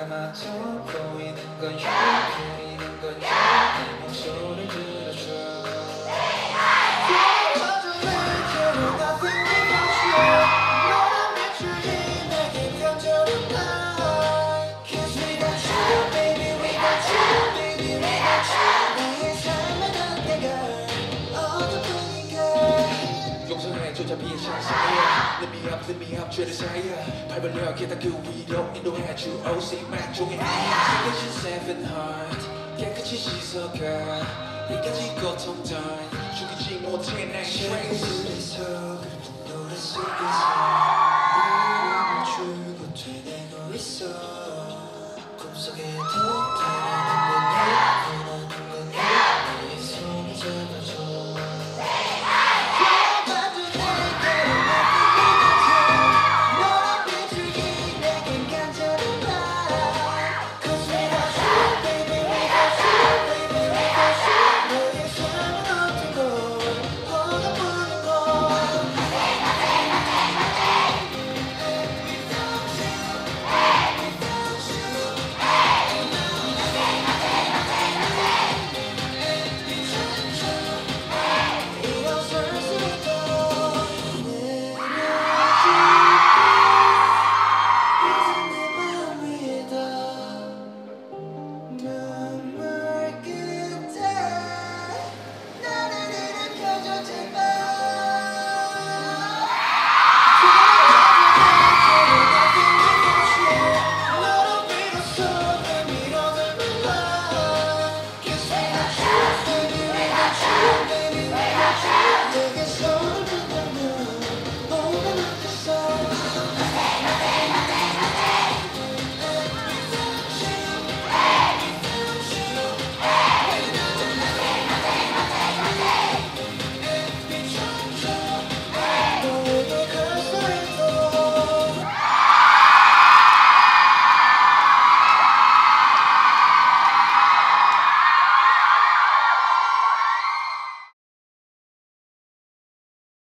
눈 감아도 보이는 건 보이는 건 Let me up, let me up, 죄를 사야 밟으려 게다 그 위로 인도해 주 OC 만종의 깨진 seven heart 깨끗이 씻어가 이까지 고통 덜 죽이지 못해 날 내 strength 소리 속 노래 속에서